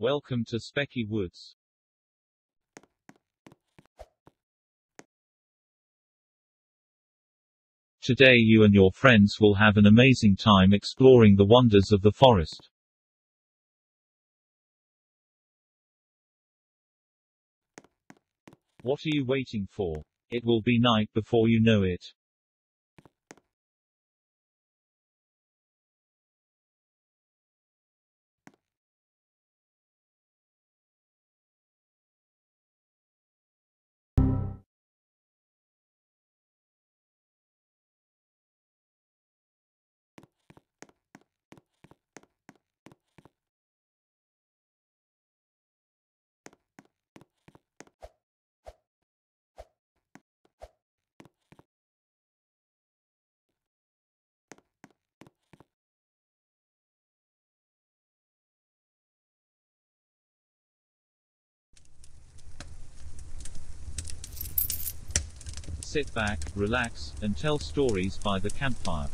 Welcome to Specky Woods. Today you and your friends will have an amazing time exploring the wonders of the forest. What are you waiting for? It will be night before you know it. Sit back, relax, and tell stories by the campfire.